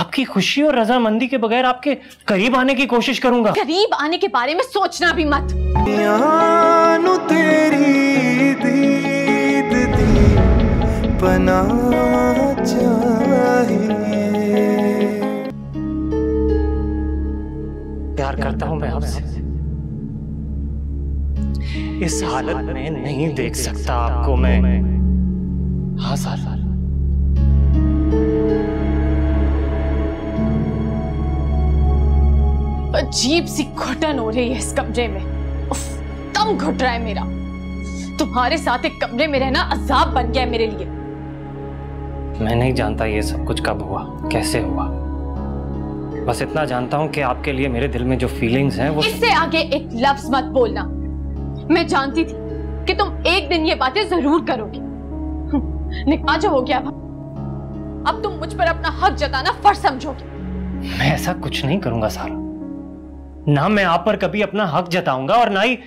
आपकी खुशी और रजामंदी के बगैर आपके करीब आने की कोशिश करूँगा। करीब आने के बारे में सोचना भी मत। तेरी दीद दी चाहिए प्यार करता हूँ मैं आपसे। इस हालत में नहीं देख सकता आपको मैं। हाँ सर अजीब सी घुटन हो रही है इस कमरे में। उफ, दम घुट रहा है मेरा। तुम्हारे साथ एक कमरे में रहना अजाब बन गया है मेरे लिए। मैं नहीं जानता ये सब कुछ कब हुआ कैसे हुआ। बस इतना जानता हूँ कि आपके लिए मेरे दिल में जो फीलिंग्स हैं वो इससे आगे एक लफ्ज मत बोलना। मैं जानती थी कि तुम एक दिन ये बातें ज़रूर करोगे। हम्म, निकाह जो हो गया अब अब तुम मुझ पर अपना हक जताना फ़र्ज़ समझोगे। मैं ऐसा कुछ नहीं करूँगा सारा। ना मैं आप पर कभी अपना हक जताऊँगा और ना ही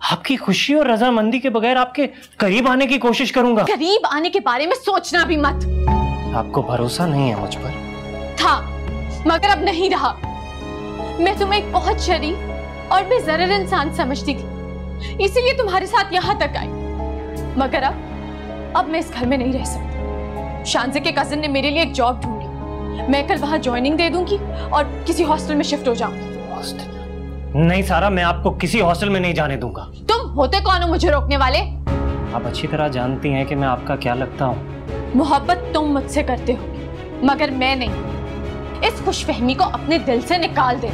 आपकी खुशी और रजामंदी के बगैर आपके करीब आने की कोशिश करूँगा। करीब आने के बारे में सोचना भी मत। आपको भरोसा नहीं है मुझ पर। था मगर अब नहीं रहा। मैं तुम्हें एक बहुत शरीफ और बेजरर इंसान समझती थी इसीलिए तुम्हारे साथ यहाँ तक आई। मगर अब अब मैं इस घर में नहीं रह सकती। शानजे के कजिन ने मेरे लिए एक जॉब ढूंढी। मैं कल वहाँ ज्वाइनिंग दे दूँगी और किसी हॉस्टल में शिफ्ट हो जाऊँगी। हॉस्टल नहीं सारा मैं आपको किसी हॉस्टल में नहीं जाने दूँगा। तुम होते कौन हो मुझे रोकने वाले? आप अच्छी तरह जानती हैं कि मैं आपका क्या लगता हूँ। मोहब्बत तुम मुझसे करते हो मगर मैं नहीं। इस खुशफहमी को अपने दिल से निकाल दे।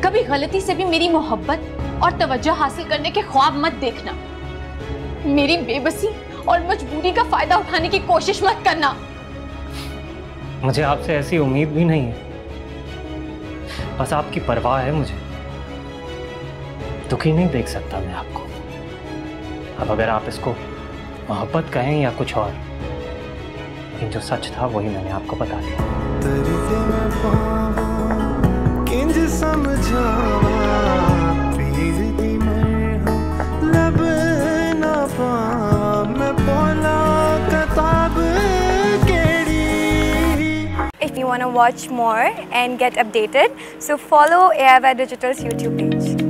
कभी गलती से भी मेरी मोहब्बत और तवज्जो हासिल करने के ख्वाब मत देखना। मेरी बेबसी और मजबूरी का फ़ायदा उठाने की कोशिश मत करना। मुझे आपसे ऐसी उम्मीद भी नहीं है। बस आपकी परवाह है मुझे। दुखी नहीं देख सकता मैं आपको। अब अगर आप इसको मोहब्बत कहें या कुछ और, लेकिन जो सच था वही मैंने आपको बता दिया। Want to watch more and get updated, so follow AIY Digital's YouTube page.